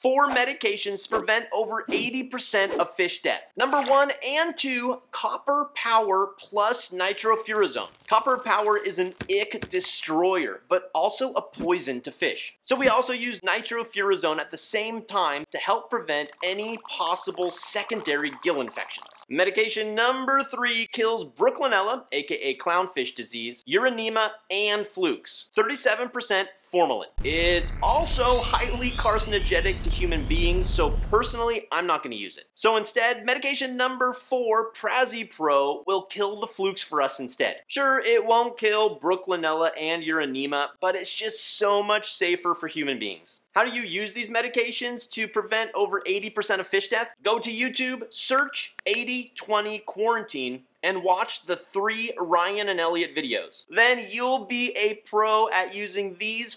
Four medications prevent over 80% of fish death. Number one and two, Copper Power plus nitrofurazone. Copper Power is an ick destroyer, but also a poison to fish. So we also use nitrofurazone at the same time to help prevent any possible secondary gill infections. Medication number three kills Brooklynella, aka clownfish disease, uronema, and flukes. 37% formalin. It's also highly carcinogenic to human beings, so personally, I'm not going to use it. So instead, medication number four, Prazipro, will kill the flukes for us instead. Sure, it won't kill Brooklynella and uronema, but it's just so much safer for human beings. How do you use these medications to prevent over 80% of fish death? Go to YouTube, search 80-20 quarantine, and watch the three Ryan and Elliot videos. Then you'll be a pro at using these